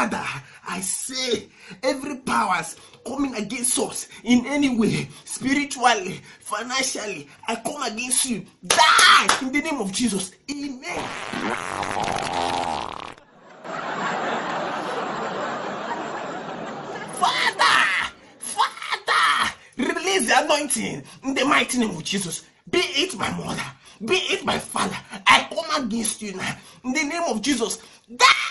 Father, I say every powers coming against us in any way, spiritually, financially, I come against you. Die in the name of Jesus. Amen. Father, Father, release the anointing in the mighty name of Jesus. Be it my mother, be it my father. I come against you now in the name of Jesus. Die!